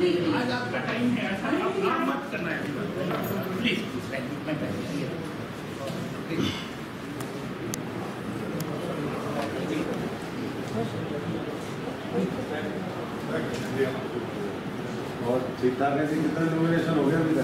आज आपका टाइम है ऐसा मत करना है प्लीज़ और कितना नॉमिनेशन हो गया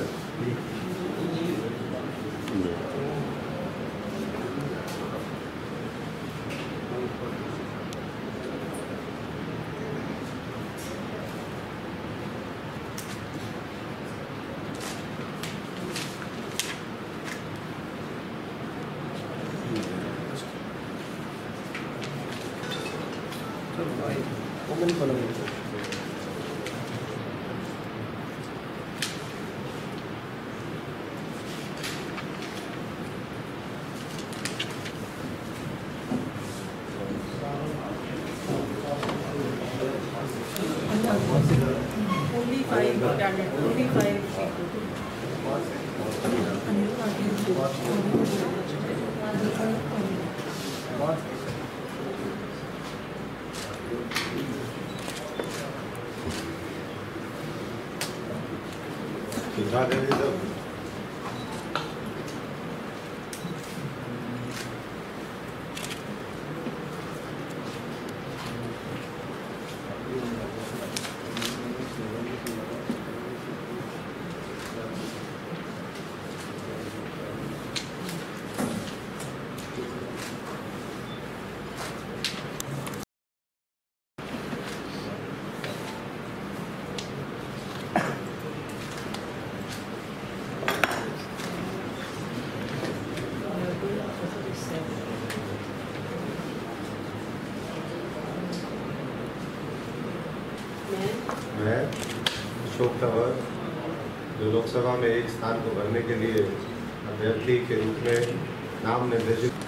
Only five candidate, only five people. Sita का मैं अशोक तंवर जो लोकसभा में एक स्थान को भरने के लिए अभ्यर्थी के रूप में नाम निर्देशित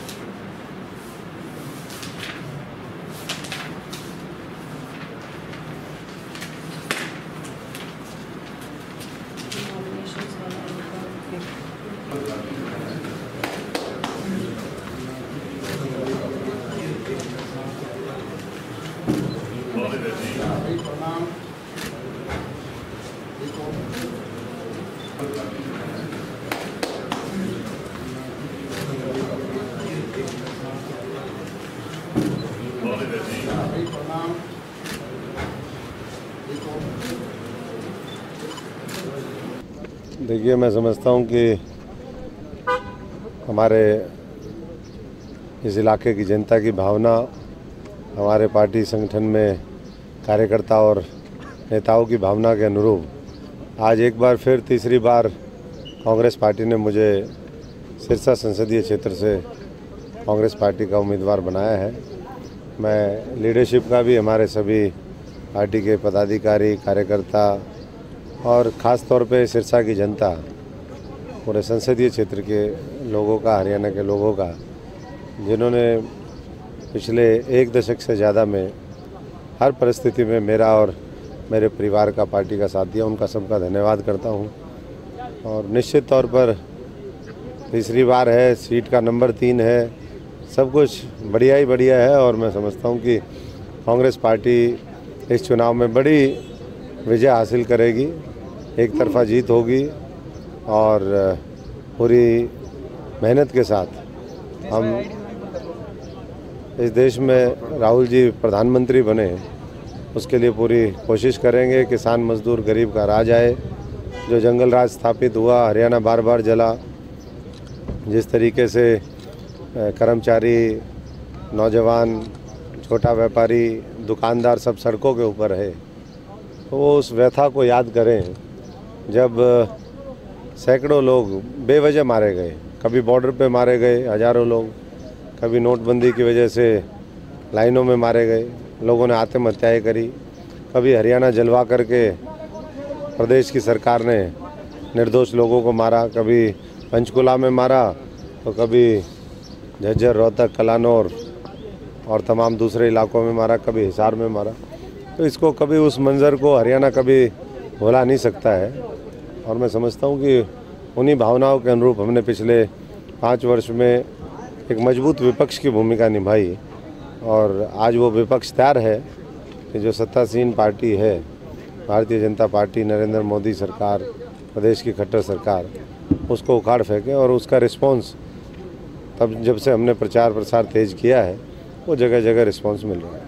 देखिए, मैं समझता हूँ कि हमारे इस इलाके की जनता की भावना, हमारे पार्टी संगठन में कार्यकर्ता और नेताओं की भावना के अनुरूप आज एक बार फिर तीसरी बार कांग्रेस पार्टी ने मुझे सिरसा संसदीय क्षेत्र से कांग्रेस पार्टी का उम्मीदवार बनाया है। मैं लीडरशिप का भी हमारे सभी पार्टी के पदाधिकारी, कार्यकर्ता और ख़ास तौर पे सिरसा की जनता, पूरे संसदीय क्षेत्र के लोगों का, हरियाणा के लोगों का, जिन्होंने पिछले एक दशक से ज़्यादा में हर परिस्थिति में मेरा और मेरे परिवार का पार्टी का साथ दिया उनका सबका धन्यवाद करता हूँ। और निश्चित तौर पर तीसरी बार है, सीट का नंबर तीन है, सब कुछ बढ़िया ही बढ़िया है और मैं समझता हूँ कि कांग्रेस पार्टी इस चुनाव में बड़ी विजय हासिल करेगी, एक तरफा जीत होगी और पूरी मेहनत के साथ हम इस देश में राहुल जी प्रधानमंत्री बने, उसके लिए पूरी कोशिश करेंगे किसान मजदूर गरीब का राज आए। जो जंगल राज स्थापित हुआ, हरियाणा बार बार जला। जिस तरीके से कर्मचारी, नौजवान, छोटा व्यापारी, दुकानदार सब सड़कों के ऊपर है तो वो उस व्यथा को याद करें। जब सैकड़ों लोग बेवजह मारे गए, कभी बॉर्डर पे मारे गए, हज़ारों लोग कभी नोटबंदी की वजह से लाइनों में मारे गए, लोगों ने आत्महत्याएँ करी, कभी हरियाणा जलवा करके प्रदेश की सरकार ने निर्दोष लोगों को मारा, कभी पंचकुला में मारा तो कभी झज्जर, रोहतक, कलानौर और तमाम दूसरे इलाकों में मारा, कभी हिसार में मारा। तो इसको कभी उस मंज़र को हरियाणा कभी भुला नहीं सकता है। और मैं समझता हूँ कि उन्हीं भावनाओं के अनुरूप हमने पिछले पाँच वर्ष में एक मज़बूत विपक्ष की भूमिका निभाई और आज वो विपक्ष तैयार है कि जो सत्तासीन पार्टी है, भारतीय जनता पार्टी, नरेंद्र मोदी सरकार, प्रदेश की खट्टर सरकार, उसको उखाड़ फेंके और उसका रिस्पांस तब जब से हमने प्रचार प्रसार तेज किया है, वो जगह जगह रिस्पांस मिल रहा है।